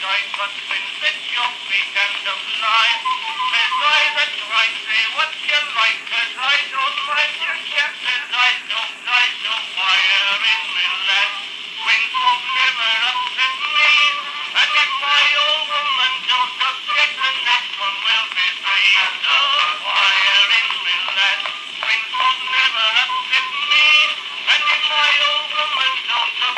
I got convince your fate and of life. Says I that I say what you like, cause I don't mind you yet, says I don't, I don't wire in me less. When folk ever upset me, and if my old woman don't upset, the next one will be free. Oh, wire in me less. When folk ever upset me, and if my old woman don't upset,